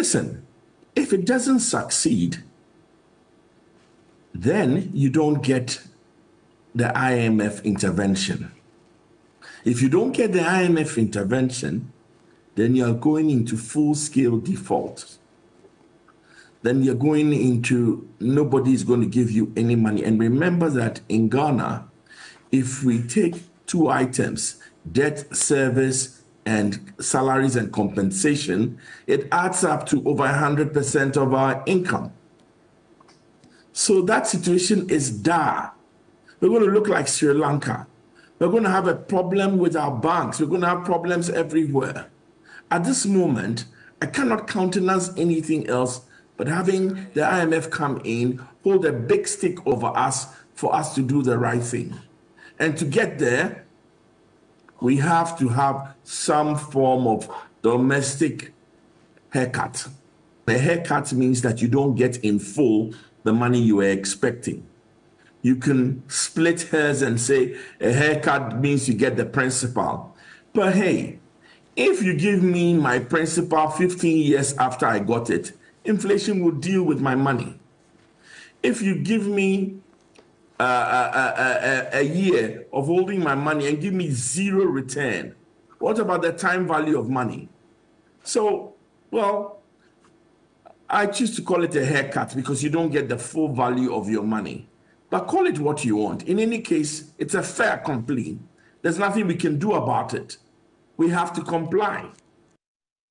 Listen, if it doesn't succeed, then you don't get the IMF intervention. If you don't get the IMF intervention, then you're going into full scale default. Then you're going into nobody's going to give you any money. And remember that in Ghana, if we take two items, debt service and salaries and compensation, it adds up to over 100% of our income. So that situation is dire. We're going to look like Sri Lanka. We're going to have a problem with our banks. We're going to have problems everywhere. At this moment, I cannot countenance anything else but having the IMF come in, hold a big stick over us for us to do the right thing. And to get there, we have to have some form of domestic haircut. A haircut means that you don't get in full the money you were expecting. You can split hairs and say a haircut means you get the principal. But hey, if you give me my principal 15 years after I got it, inflation will deal with my money. If you give me a, a, a, a, year of holding my money and give me zero return, what about the time value of money? So, well, I choose to call it a haircut because you don't get the full value of your money. But call it what you want. In any case, it's a fair complaint. There's nothing we can do about it. We have to comply.